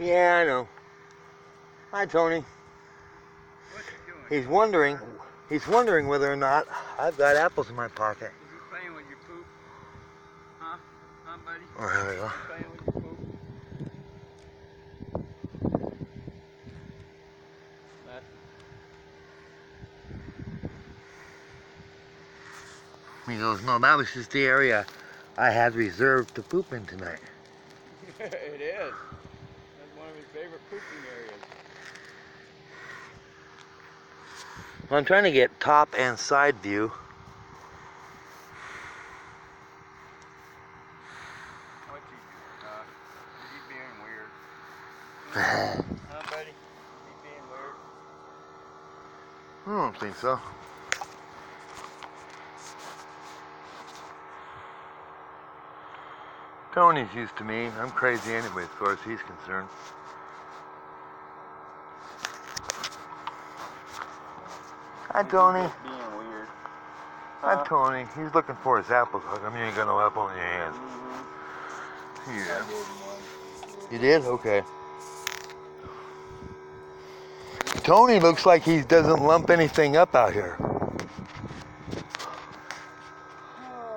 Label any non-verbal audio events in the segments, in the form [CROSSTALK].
Yeah, I know. Hi, Tony. What's he doing? He's wondering. He's wondering whether or not I've got apples in my pocket. Is he playing with your poop? Huh? Huh, buddy? Oh, here we go. Playing with your poop? That, He goes, no, that was just the area I had reserved to poop in tonight. [LAUGHS] it is. That's of his favorite pooping areas. Well, I'm trying to get top and side view. What's he doing? Uh, is being weird? [LAUGHS] Huh, buddy? Being weird? I don't think so. Tony's used to me. I'm crazy anyway, as far as he's concerned. Hi, Tony. He's being weird. Hi, uh, Tony. He's looking for his apples. How come you ain't got no apple in your hands? Yeah. gave him one. You did? Okay. Tony looks like he doesn't lump anything up out here.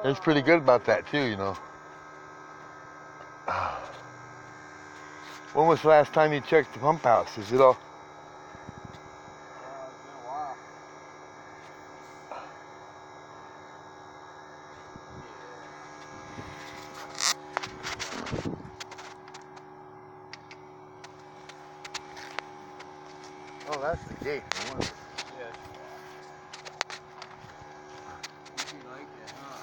He's pretty good about that too, you know. [SIGHS] When was the last time you checked the pump house? Is it all? Uh, it's been a while. Oh, that's the gate. Yes. You like it, huh?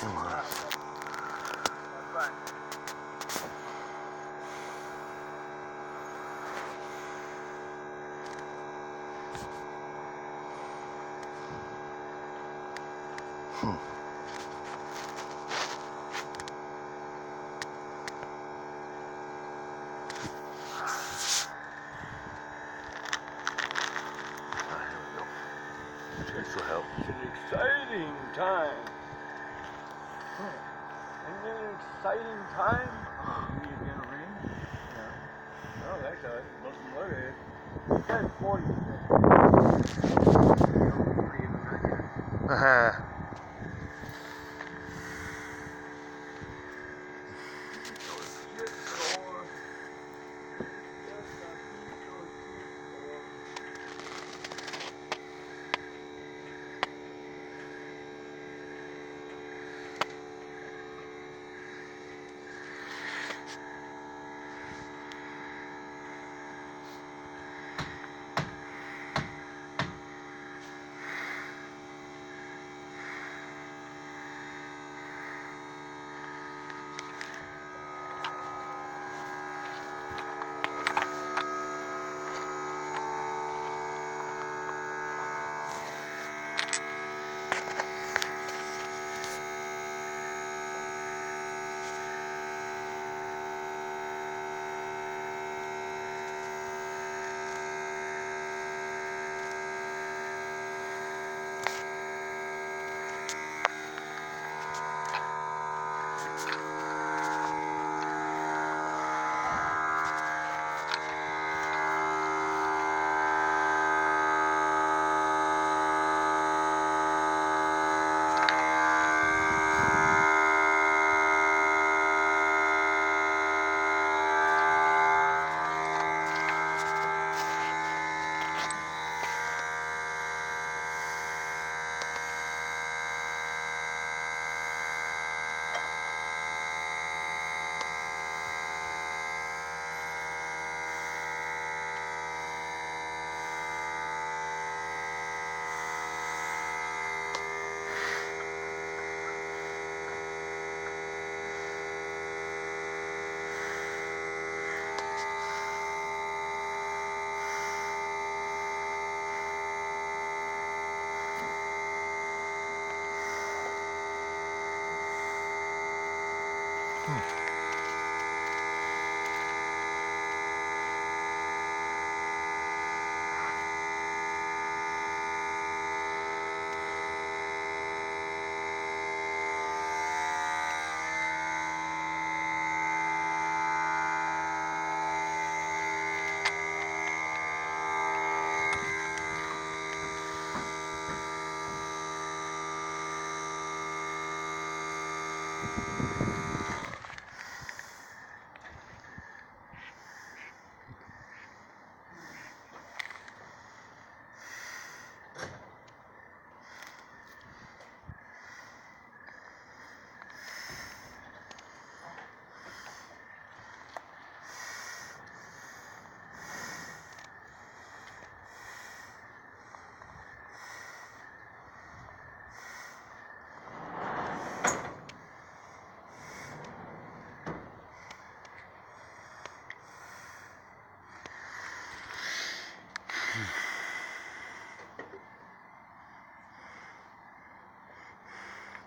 Come on. Have fun. Ah, here we go. This will help. It's an exciting time. Isn't it an exciting time? Oh, to a ring? Yeah. Oh, that's all right. Looking look at it. 40 Uh-huh.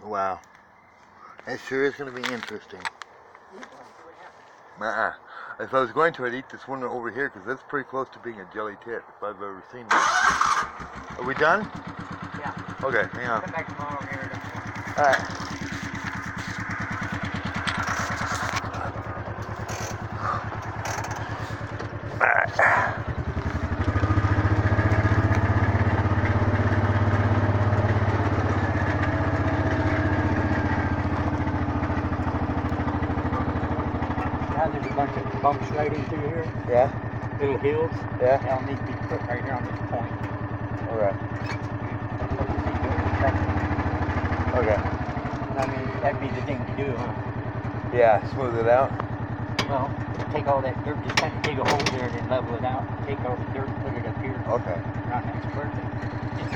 Wow. It sure is going to be interesting. Uh-uh. If I was going to, I'd eat this one over here because that's pretty close to being a jelly tit if I've ever seen one. Are we done? Yeah. Okay, hang on. Come back tomorrow and hear it. All right. Now there's a bunch of bumps right in through here, Yeah? little hills. Yeah? They'll need to be put right here on this point. All right. Okay. I mean, that'd be the thing to do, huh? Yeah, smooth it out. Well, take all that dirt, just kind of dig a hole there and then level it out. Take all the dirt, put it up here. Okay. Not that's perfect. Just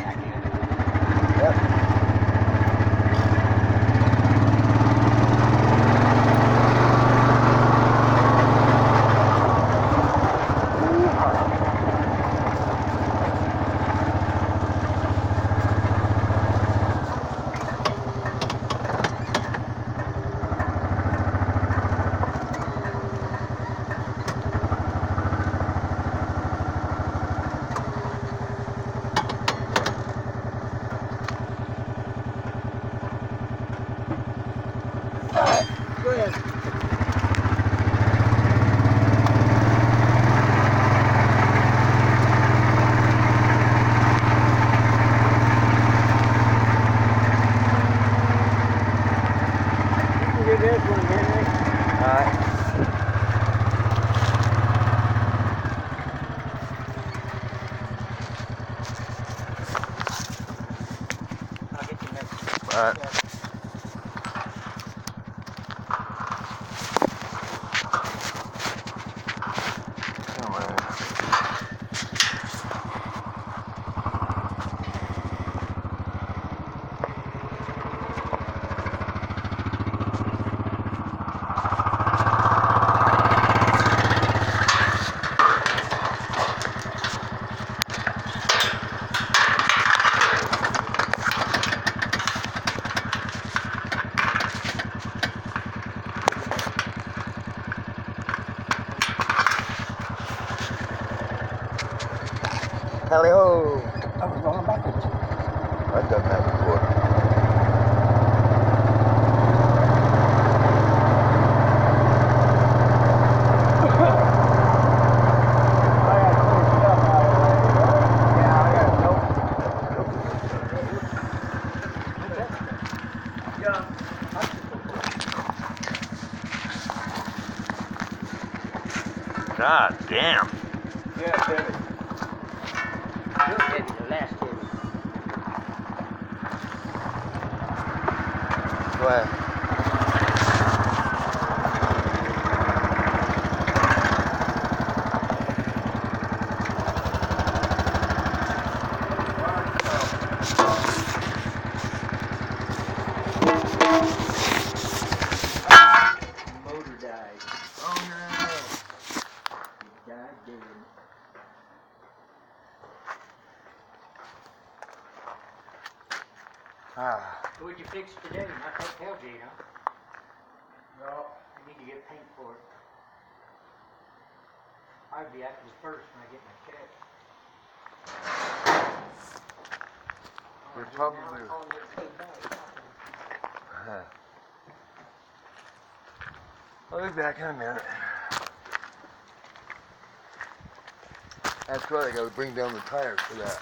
I'd be after the first when I get my check. Probably- now calling it paid back. Huh. I'll be back in a minute. That's right, I gotta bring down the tires for that.